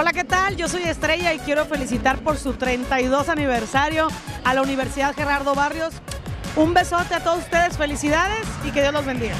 Hola, qué tal? Yo soy Estrella y quiero felicitar por su 32 aniversario a la Universidad Gerardo Barrios. Un besote a todos ustedes, felicidades y que Dios los bendiga.